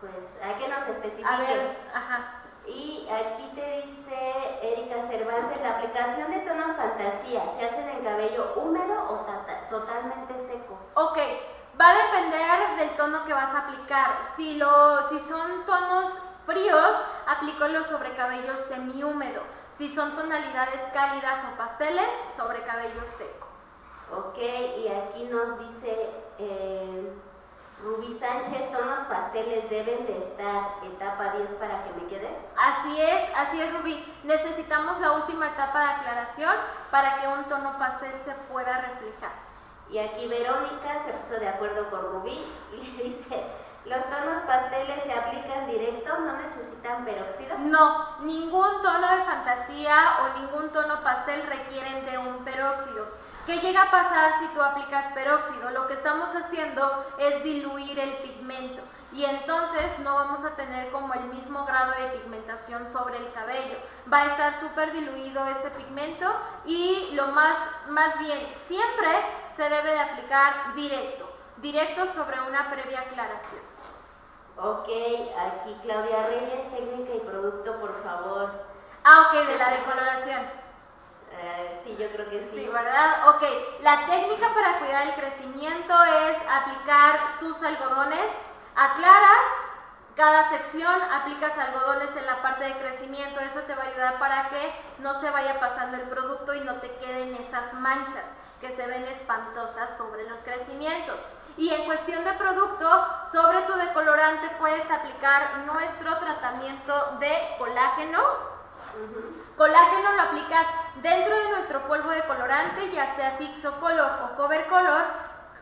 Pues hay que nos especifique. A ver, ajá. Y aquí te dice Erika Cervantes, la aplicación de tonos fantasía, ¿se hace en cabello húmedo o totalmente seco? Ok, va a depender del tono que vas a aplicar. Si, lo, si son tonos fríos, aplícalo sobre cabello semihúmedo. Si son tonalidades cálidas o pasteles, sobre cabello seco. Ok, y aquí nos dice... Eh, Rubí Sánchez, tonos pasteles deben de estar etapa 10 para que me quede. Así es, así es Rubí. Necesitamos la última etapa de aclaración para que un tono pastel se pueda reflejar. Y aquí Verónica se puso de acuerdo con Rubí y le dice, ¿los tonos pasteles se aplican directo? ¿No necesitan peróxido? No, ningún tono de fantasía o ningún tono pastel requieren de un peróxido. ¿Qué llega a pasar si tú aplicas peróxido? Lo que estamos haciendo es diluir el pigmento y entonces no vamos a tener como el mismo grado de pigmentación sobre el cabello. Va a estar súper diluido ese pigmento y lo más, más bien siempre se debe de aplicar directo, directo sobre una previa aclaración. Ok, aquí Claudia Reyes, técnica y producto, por favor. Ah, ok, de la decoloración. Eh, sí, yo creo que sí. Sí, ¿verdad? Ok, la técnica para cuidar el crecimiento es aplicar tus algodones Aclaras cada sección, aplicas algodones en la parte de crecimiento, eso te va a ayudar para que no se vaya pasando el producto y no te queden esas manchas que se ven espantosas sobre los crecimientos. Y en cuestión de producto, sobre tu decolorante puedes aplicar nuestro tratamiento de colágeno. Colágeno lo aplicas dentro de nuestro polvo de colorante, ya sea Fixo Color o Cover Color,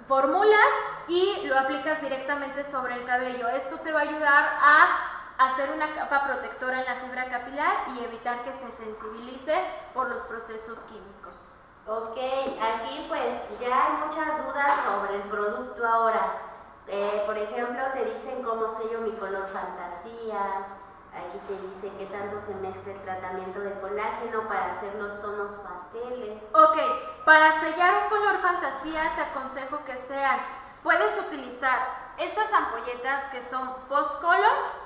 formulas y lo aplicas directamente sobre el cabello. Esto te va a ayudar a hacer una capa protectora en la fibra capilar y evitar que se sensibilice por los procesos químicos. Ok, aquí pues ya hay muchas dudas sobre el producto ahora. Eh, por ejemplo, te dicen cómo sello mi color fantasía, Aquí te dice que tanto se mezcla el tratamiento de colágeno para hacer los tonos pasteles. Ok, para sellar un color fantasía te aconsejo que sean, puedes utilizar estas ampolletas que son post-color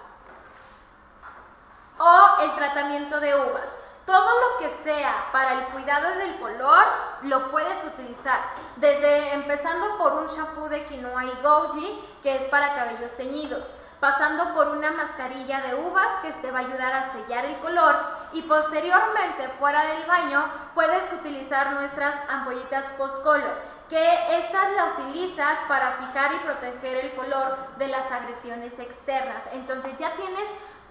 o el tratamiento de uvas. Todo lo que sea para el cuidado del color lo puedes utilizar. Desde empezando por un shampoo de quinoa y goji que es para cabellos teñidos pasando por una mascarilla de uvas que te va a ayudar a sellar el color y posteriormente fuera del baño puedes utilizar nuestras ampollitas post color que estas la utilizas para fijar y proteger el color de las agresiones externas entonces ya tienes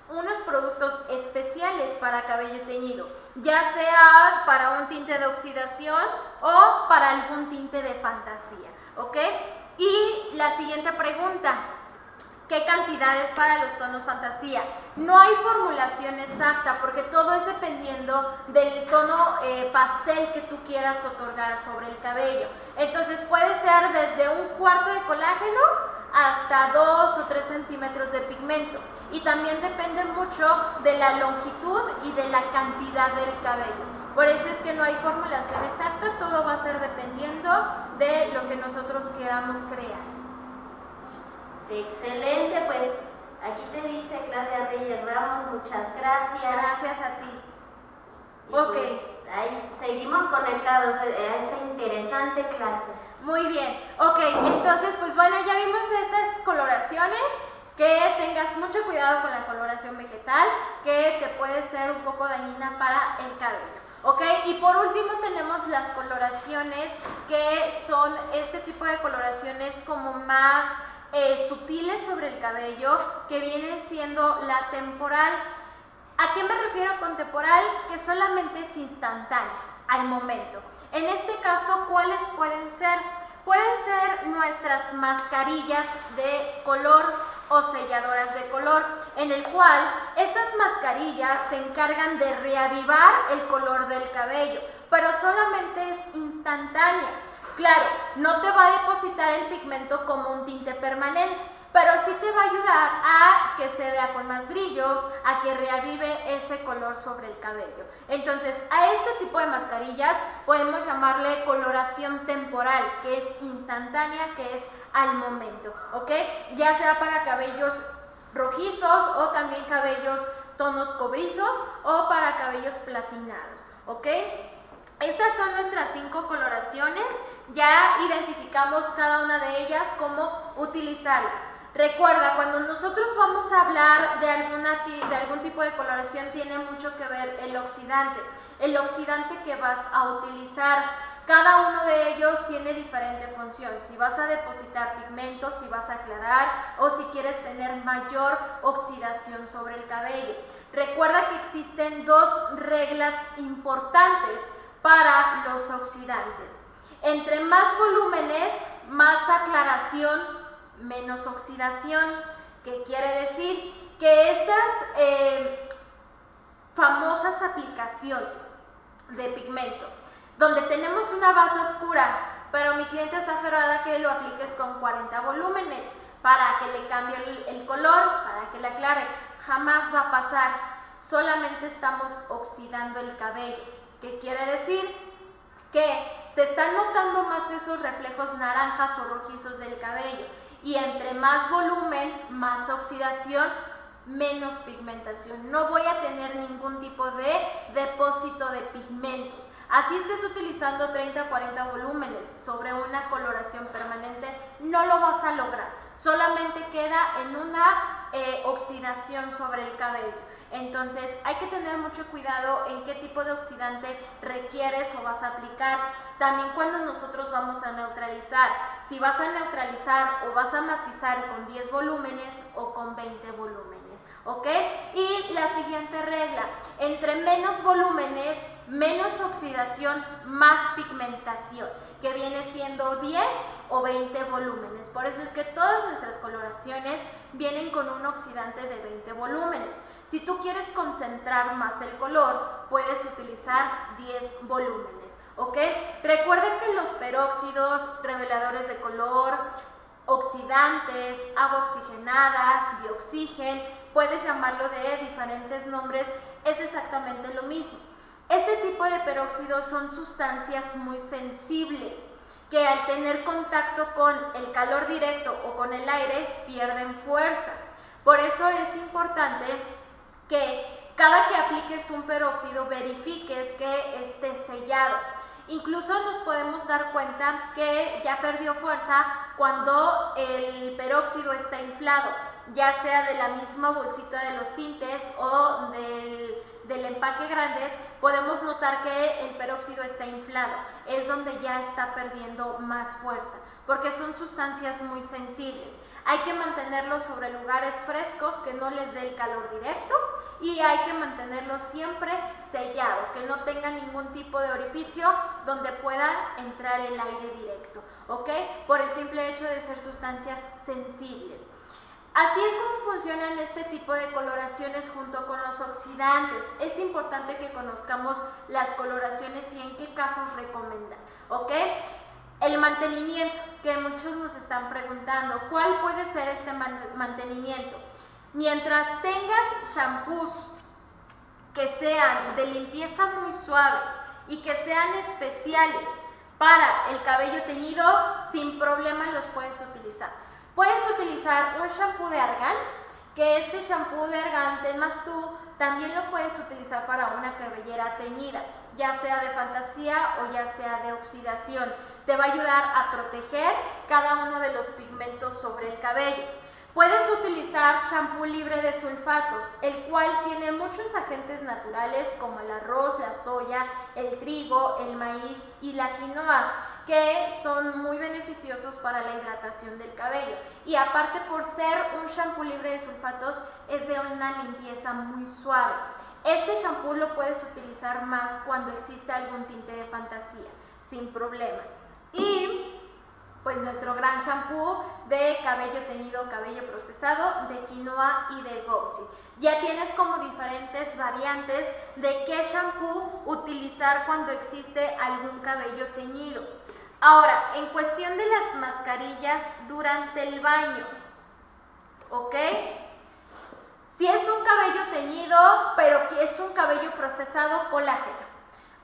unos productos especiales para cabello teñido, ya sea para un tinte de oxidación o para algún tinte de fantasía, ¿ok? Y la siguiente pregunta, qué cantidades para los tonos fantasía. No hay formulación exacta porque todo es dependiendo del tono eh, pastel que tú quieras otorgar sobre el cabello. Entonces puede ser desde un cuarto de colágeno hasta 2 o 3 centímetros de pigmento. Y también depende mucho de la longitud y de la cantidad del cabello. Por eso es que no hay formulación exacta, todo va a ser dependiendo de lo que nosotros queramos crear. Excelente, pues aquí te dice Claudia Reyes Ramos, muchas gracias. Gracias a ti. ok. Pues, ahí seguimos conectados a esta interesante clase. Muy bien, ok, entonces pues bueno, ya vimos estas coloraciones, que tengas mucho cuidado con la coloración vegetal, que te puede ser un poco dañina para el cabello. ¿Ok? Y por último tenemos las coloraciones que son este tipo de coloraciones como más eh, sutiles sobre el cabello que vienen siendo la temporal. ¿A qué me refiero con temporal? Que solamente es instantánea, al momento. En este caso, ¿cuáles pueden ser? Pueden ser nuestras mascarillas de color o selladoras de color, en el cual estas mascarillas se encargan de reavivar el color del cabello, pero solamente es instantánea. Claro, no te va a depositar el pigmento como un tinte permanente, pero sí te va a ayudar a que se vea con más brillo, a que reavive ese color sobre el cabello. Entonces, a este tipo de mascarillas podemos llamarle coloración temporal, que es instantánea, que es al momento, ¿ok? Ya sea para cabellos rojizos o también cabellos tonos cobrizos o para cabellos platinados, ¿ok? Estas son nuestras cinco coloraciones ya identificamos cada una de ellas, cómo utilizarlas. Recuerda, cuando nosotros vamos a hablar de, alguna, de algún tipo de coloración, tiene mucho que ver el oxidante. El oxidante que vas a utilizar, cada uno de ellos tiene diferente función. Si vas a depositar pigmentos, si vas a aclarar o si quieres tener mayor oxidación sobre el cabello. Recuerda que existen dos reglas importantes para los oxidantes. Entre más volúmenes, más aclaración, menos oxidación. ¿Qué quiere decir? Que estas eh, famosas aplicaciones de pigmento donde tenemos una base oscura, pero mi cliente está aferrada que lo apliques con 40 volúmenes para que le cambie el, color, para que le aclare. Jamás va a pasar, solamente estamos oxidando el cabello. ¿Qué quiere decir? Que se están notando más esos reflejos naranjas o rojizos del cabello y entre más volumen, más oxidación, menos pigmentación. No voy a tener ningún tipo de depósito de pigmentos. Así estés utilizando 30 o 40 volúmenes sobre una coloración permanente, no lo vas a lograr. Solamente queda en una eh, oxidación sobre el cabello. Entonces hay que tener mucho cuidado en qué tipo de oxidante requieres o vas a aplicar. También cuando nosotros vamos a neutralizar, si vas a neutralizar o vas a matizar con 10 volúmenes o con 20 volúmenes. ¿Ok? Y la siguiente regla, entre menos volúmenes, menos oxidación, más pigmentación, que viene siendo 10 o 20 volúmenes. Por eso es que todas nuestras coloraciones vienen con un oxidante de 20 volúmenes. Si tú quieres concentrar más el color, puedes utilizar 10 volúmenes, ¿ok? Recuerden que los peróxidos, reveladores de color, oxidantes, agua oxigenada, dioxígeno, puedes llamarlo de diferentes nombres, es exactamente lo mismo. Este tipo de peróxidos son sustancias muy sensibles que al tener contacto con el calor directo o con el aire pierden fuerza. Por eso es importante que cada que apliques un peróxido verifiques que esté sellado. Incluso nos podemos dar cuenta que ya perdió fuerza cuando el peróxido está inflado, ya sea de la misma bolsita de los tintes o del, del empaque grande, podemos notar que el peróxido está inflado, es donde ya está perdiendo más fuerza, porque son sustancias muy sensibles. Hay que mantenerlos sobre lugares frescos que no les dé el calor directo y hay que mantenerlos siempre sellado, que no tenga ningún tipo de orificio donde pueda entrar el aire directo, ¿ok? Por el simple hecho de ser sustancias sensibles. Así es como funcionan este tipo de coloraciones junto con los oxidantes. Es importante que conozcamos las coloraciones y en qué casos recomendar, ¿ok? El mantenimiento, que muchos nos están preguntando, ¿cuál puede ser este mantenimiento? Mientras tengas shampoos que sean de limpieza muy suave y que sean especiales para el cabello teñido, sin problema los puedes utilizar. Puedes utilizar un shampoo de argán, que este shampoo de argán, más tú, también lo puedes utilizar para una cabellera teñida, ya sea de fantasía o ya sea de oxidación te va a ayudar a proteger cada uno de los pigmentos sobre el cabello. Puedes utilizar shampoo libre de sulfatos, el cual tiene muchos agentes naturales como el arroz, la soya, el trigo, el maíz y la quinoa, que son muy beneficiosos para la hidratación del cabello. Y aparte por ser un shampoo libre de sulfatos, es de una limpieza muy suave. Este shampoo lo puedes utilizar más cuando existe algún tinte de fantasía, sin problema. Y pues nuestro gran shampoo de cabello teñido, cabello procesado, de quinoa y de goji. Ya tienes como diferentes variantes de qué shampoo utilizar cuando existe algún cabello teñido. Ahora, en cuestión de las mascarillas durante el baño, ¿ok? Si es un cabello teñido, pero que es un cabello procesado, colágeno.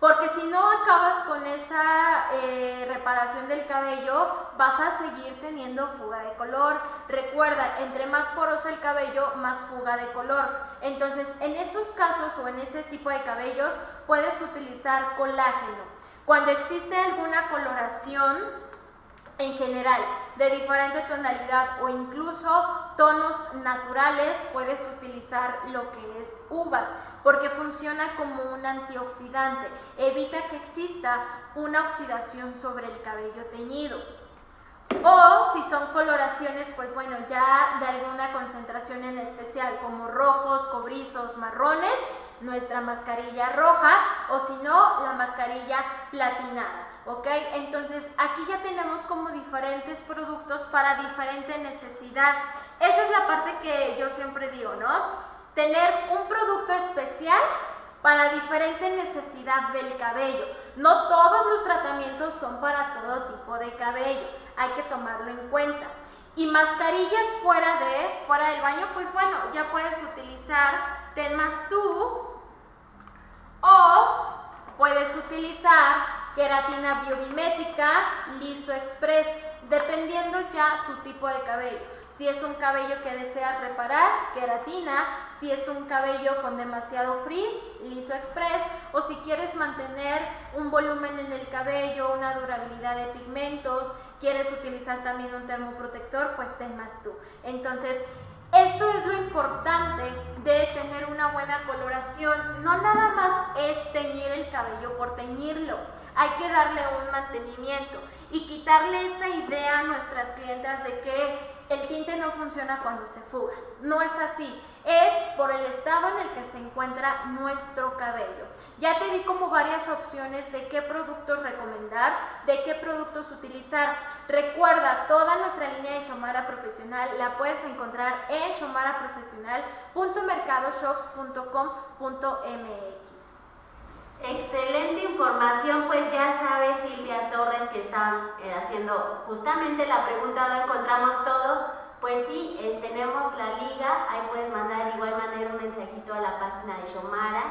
Porque si no acabas con esa eh, reparación del cabello, vas a seguir teniendo fuga de color. Recuerda, entre más poroso el cabello, más fuga de color. Entonces, en esos casos o en ese tipo de cabellos, puedes utilizar colágeno. Cuando existe alguna coloración, en general de diferente tonalidad o incluso tonos naturales puedes utilizar lo que es uvas porque funciona como un antioxidante. Evita que exista una oxidación sobre el cabello teñido. O si son coloraciones pues bueno ya de alguna concentración en especial como rojos, cobrizos, marrones nuestra mascarilla roja o si no la mascarilla platinada ¿ok? Entonces aquí ya tenemos como diferentes productos para diferente necesidad. Esa es la parte que yo siempre digo, ¿no? Tener un producto especial para diferente necesidad del cabello. No todos los tratamientos son para todo tipo de cabello, hay que tomarlo en cuenta. Y mascarillas fuera de, fuera del baño, pues bueno, ya puedes utilizar Tenmas tú o puedes utilizar queratina biomimética, liso express, dependiendo ya tu tipo de cabello. Si es un cabello que deseas reparar, queratina. Si es un cabello con demasiado frizz, liso express. O si quieres mantener un volumen en el cabello, una durabilidad de pigmentos, quieres utilizar también un termoprotector, pues ten más tú. Entonces, esto es lo importante buena coloración. No nada más es teñir el cabello por teñirlo. Hay que darle un mantenimiento y quitarle esa idea a nuestras clientas de que el tinte no funciona cuando se fuga. No es así. Es por el estado en el que se encuentra nuestro cabello. Ya te di como varias opciones de qué productos recomendar, de qué productos utilizar. Recuerda, toda nuestra línea de Shomara Profesional la puedes encontrar en shomaraprofesional.mercadoshops.com.mx. Excelente información, pues ya sabes Silvia Torres que está eh, haciendo justamente la pregunta ¿dónde encontramos todo? Pues sí, tenemos la liga, ahí puedes mandar igual manera un mensajito a la página de Shomara.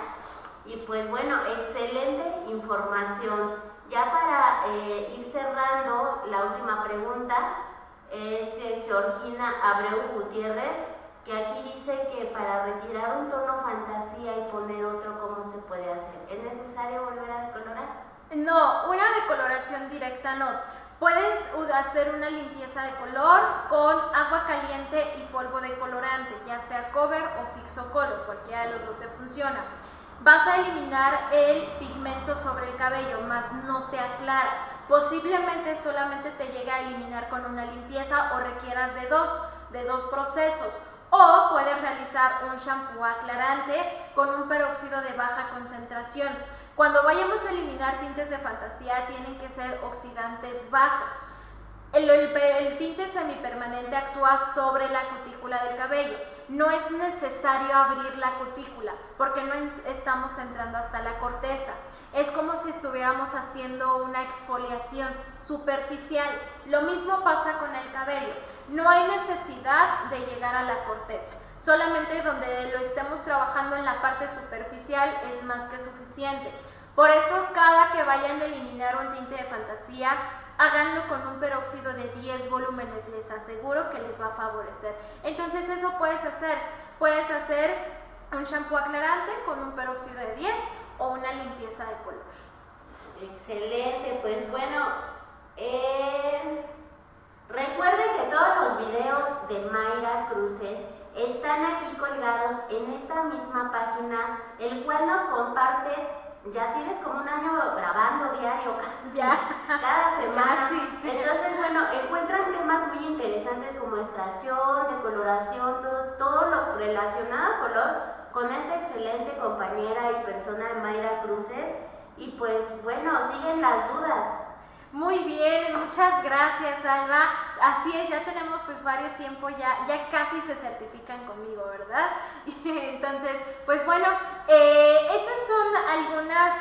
Y pues bueno, excelente información. Ya para eh, ir cerrando, la última pregunta es de Georgina Abreu Gutiérrez que aquí dice que para retirar un tono fantasía y poner otro, ¿cómo se puede hacer? ¿Es necesario volver a decolorar? No, una decoloración directa no. Puedes hacer una limpieza de color con agua caliente y polvo de colorante, ya sea cover o fixo color, cualquiera de los dos te funciona. Vas a eliminar el pigmento sobre el cabello, más no te aclara. Posiblemente solamente te llegue a eliminar con una limpieza o requieras de dos, de dos procesos o puedes realizar un shampoo aclarante con un peróxido de baja concentración. Cuando vayamos a eliminar tintes de fantasía tienen que ser oxidantes bajos. El, tinte semipermanente actúa sobre la cutícula del cabello. No es necesario abrir la cutícula porque no estamos entrando hasta la corteza. Es como si estuviéramos haciendo una exfoliación superficial. Lo mismo pasa con el cabello. No hay necesidad de llegar a la corteza. Solamente donde lo estemos trabajando en la parte superficial es más que suficiente. Por eso cada que vayan a eliminar un tinte de fantasía, háganlo con un peróxido de 10 volúmenes, les aseguro que les va a favorecer. Entonces eso puedes hacer, puedes hacer un shampoo aclarante con un peróxido de 10 o una limpieza de color. Excelente, pues bueno, eh, recuerden que todos los videos de Mayra Cruces están aquí colgados en esta misma página, el cual nos comparte ya tienes como un año grabando diario casi, cada semana. Entonces, bueno, encuentran temas muy interesantes como extracción, decoloración, todo, todo lo relacionado a color con esta excelente compañera y persona de Mayra Cruces. Y pues bueno, siguen las dudas. Muy bien, muchas gracias Alba. Así es, ya tenemos pues varios tiempo, ya, ya casi se certifican conmigo, ¿verdad? Entonces, pues bueno, eh, estas son algunas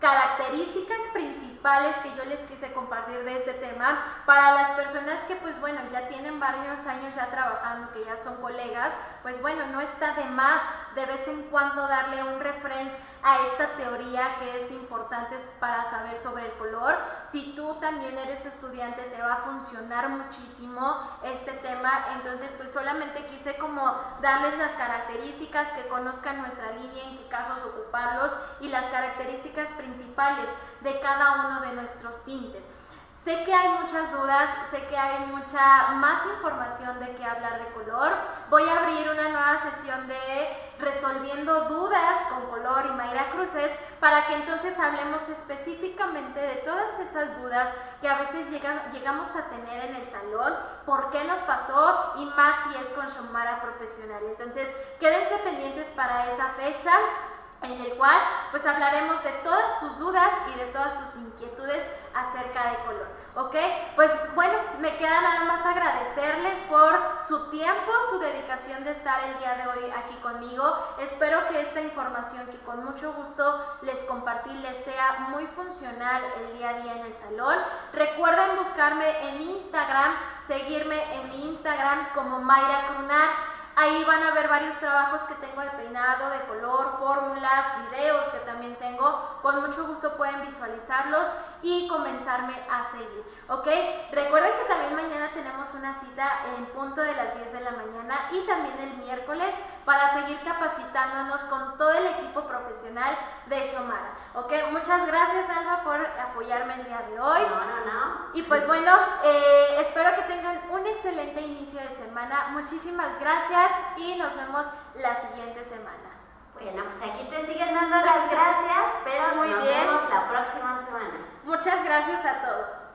características principales que yo les quise compartir de este tema para las personas que pues bueno ya tienen varios años ya trabajando que ya son colegas pues bueno no está de más de vez en cuando darle un refresh a esta teoría que es importante para saber sobre el color si tú también eres estudiante te va a funcionar muchísimo este tema entonces pues solamente quise como darles las características que conozcan nuestra línea en qué casos ocuparlos y las características principales de cada uno de nuestros tintes. Sé que hay muchas dudas, sé que hay mucha más información de qué hablar de color. Voy a abrir una nueva sesión de resolviendo dudas con color y Mayra Cruces para que entonces hablemos específicamente de todas esas dudas que a veces llegamos a tener en el salón, por qué nos pasó y más si es con Shomara profesional. Entonces, quédense pendientes para esa fecha en el cual pues hablaremos de todas tus dudas y de todas tus inquietudes acerca de color. ¿Ok? Pues bueno, me queda nada más agradecerles por su tiempo, su dedicación de estar el día de hoy aquí conmigo. Espero que esta información que con mucho gusto les compartí les sea muy funcional el día a día en el salón. Recuerden buscarme en Instagram, seguirme en mi Instagram como Mayra Crunar. Ahí van a ver varios trabajos que tengo de peinado, de color, fórmulas, videos que también tengo. Con mucho gusto pueden visualizarlos y comenzarme a seguir, ¿ok? Recuerden que también mañana tenemos una cita en punto de las 10 de la mañana y también el miércoles para seguir capacitándonos con todo el equipo profesional de Shomara, ¿ok? Muchas gracias Alba por apoyarme el día de hoy. No, no, no. Y pues bueno, eh, espero que tengan un excelente inicio de semana. Muchísimas gracias y nos vemos la siguiente semana. Bueno, pues aquí te siguen dando las gracias, pero Muy nos bien. vemos la próxima semana. Muchas gracias a todos.